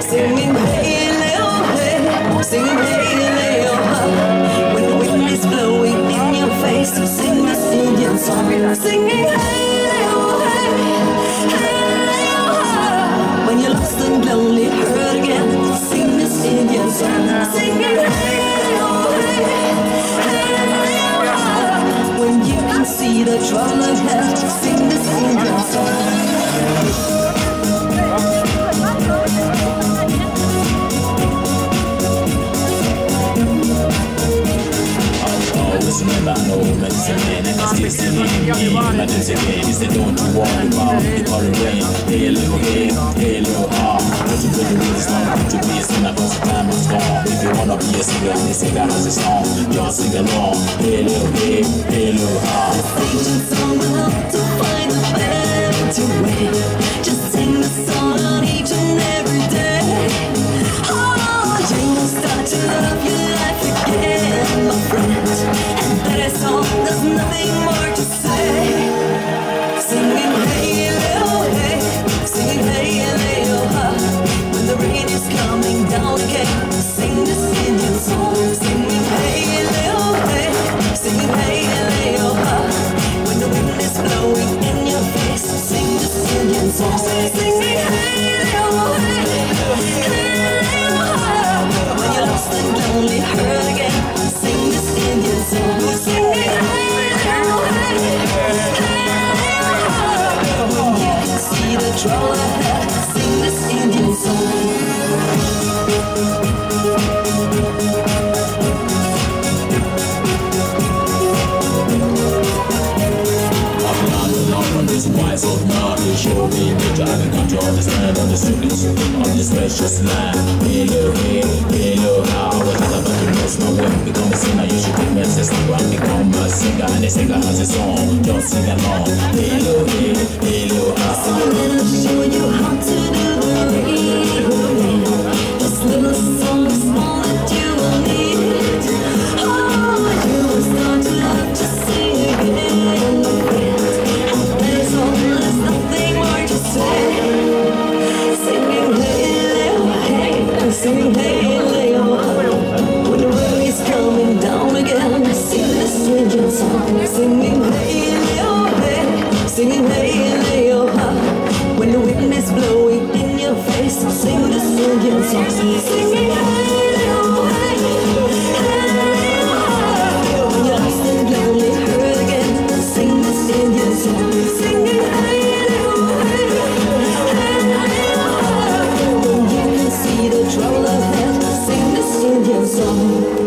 Senin still singing in my music game is the don't you. worry about the little hey hey little ah what you really need is not put your bass in that cause the time is gone if you wanna be a singer a singer has a song just sing along hey little ah All. There's nothing more the trouble ahead, sing this Indian song. This wise old showed me the dragon got to understand on the of this precious land. Hey, hello, me as a singer and a singer. Has a song, don't sing along. Hello, hey, hello, how. Sing this Indian song. Sing this Indian song. You see the trouble ahead, sing this Indian song.